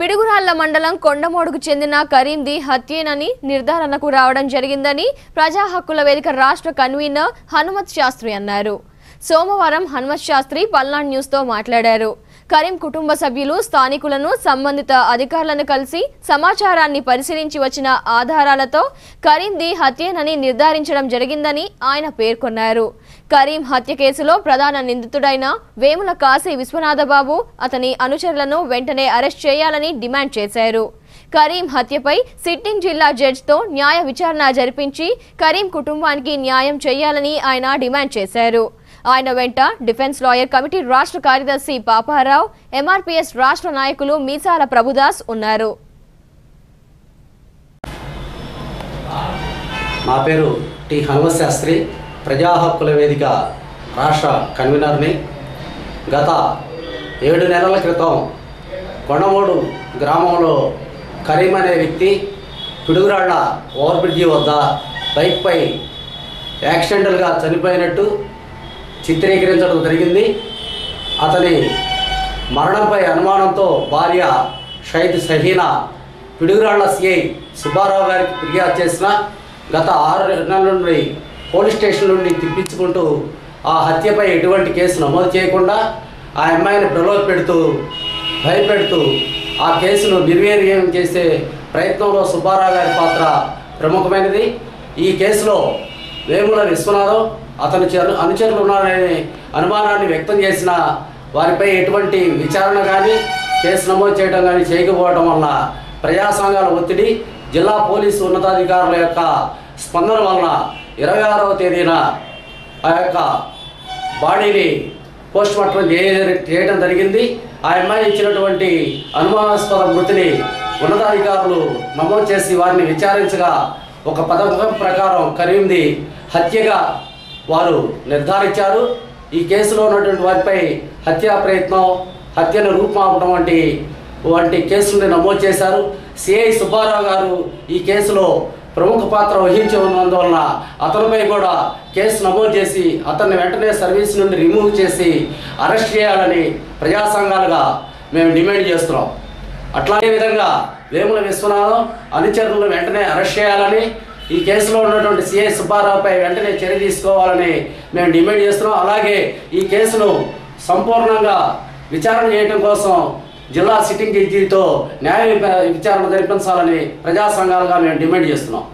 పిడుగురాళ్ళ మండలం కొండమోడుకు చెందిన కరీంది హత్యేనని నిర్ధారణకు రావడం జరిగిందని ప్రజా హక్కుల వేదిక రాష్ట్ర కన్వీనర్ హనుమత్ శాస్త్రి అన్నారు. సోమవారం హనుమత్ శాస్త్రి పల్నాడు న్యూస్తో మాట్లాడారు. కరీం కుటుంబ సభ్యులు స్థానికులను సంబంధిత అధికారులను కలిసి సమాచారాన్ని పరిశీలించి వచ్చిన ఆధారాలతో కరీంది హత్యేనని నిర్ధారించడం జరిగిందని ఆయన పేర్కొన్నారు. కరీం హత్య కేసులో ప్రధాన నిందితుడైన వేముల కాశీ విశ్వనాథబాబు అతని అనుచరులను వెంటనే అరెస్ట్ చేయాలని డిమాండ్ చేశారు. కరీం హత్యపై సిట్టింగ్ జిల్లా జడ్జితో న్యాయ విచారణ జరిపించి కరీం కుటుంబానికి న్యాయం చేయాలని ఆయన డిమాండ్ చేశారు. ఆయన వెంట డిఫెన్స్ లాయర్ కమిటీ రాష్ట్ర కార్యదర్శి పాపారావు ఎంఆర్పీఎస్ రాష్ట్ర నాయకులు మీసాల ప్రభుదాస్ ఉన్నారు. నా పేరు టి హనుమశాస్త్రి శాస్త్రి. ప్రజా హక్కుల వేదిక రాష్ట్ర కన్వీనర్ని గత ఏడు నెలల క్రితం కొండమూడు గ్రామంలో కరీం అనే వ్యక్తి పిడుగురాళ్ళ ఓవర్బ్రిడ్జి వద్ద బైక్పై యాక్సిడెంటల్గా చనిపోయినట్టు చిత్రీకరించడం జరిగింది. అతని మరణంపై అనుమానంతో భార్య షైద్ షహీనా పిడుగురాళ్ళ సిఐ సుబ్బారావు గారికి ఫిర్యాదు చేసిన గత ఆరు నెలల నుండి పోలీస్ స్టేషన్ నుండి తిప్పించుకుంటూ ఆ హత్యపై ఎటువంటి కేసు నమోదు చేయకుండా ఆ అమ్మాయిని ప్రలోభపెడుతూ భయపెడుతూ ఆ కేసును నిర్వీర్యం చేసే ప్రయత్నంలో సుబ్బారావు గారి పాత్ర ప్రముఖమైనది. ఈ కేసులో వేముల విశ్వనాథం అతని అనుచరులు ఉన్నారనే అనుమానాన్ని వ్యక్తం చేసిన వారిపై ఎటువంటి విచారణ కానీ కేసు నమోదు చేయడం కానీ చేయకపోవడం వలన ప్రజా సంఘాల ఒత్తిడి జిల్లా పోలీసు ఉన్నతాధికారుల యొక్క స్పందన వలన ఇరవై ఆరవ తేదీన ఆ యొక్క బాడీని పోస్ట్ మార్టం చేయడం జరిగింది. ఆ అమ్మాయి ఇచ్చినటువంటి అనుమానాస్పద మృతిని ఉన్నతాధికారులు నమోదు చేసి వారిని విచారించగా ఒక పథకం ప్రకారం కరీంది హత్యగా వారు నిర్ధారించారు. ఈ కేసులో ఉన్నటువంటి వారిపై హత్యా ప్రయత్నం హత్యను రూపుమాపడం వంటి వంటి కేసులను నమోదు చేశారు. సిఐ సుబ్బారావు గారు ఈ కేసులో ప్రముఖ పాత్ర వహించి ఉన్నందువలన అతనిపై కూడా కేసు నమోదు చేసి అతన్ని వెంటనే సర్వీస్ నుండి రిమూవ్ చేసి అరెస్ట్ చేయాలని ప్రజా సంఘాలుగా మేము డిమాండ్ చేస్తున్నాం. అట్లాగే విధంగా వేముల విశ్వనాథం అనుచరులను వెంటనే అరెస్ట్ చేయాలని ఈ కేసులో ఉన్నటువంటి సిఐ సుబ్బారావుపై వెంటనే చర్య తీసుకోవాలని మేము డిమాండ్ చేస్తున్నాం. అలాగే ఈ కేసును సంపూర్ణంగా విచారణ చేయడం కోసం జిల్లా సిట్టింగ్ జడ్జితో న్యాయ విచారణ జరిపించాలని ప్రజా సంఘాలుగా మేము డిమాండ్ చేస్తున్నాం.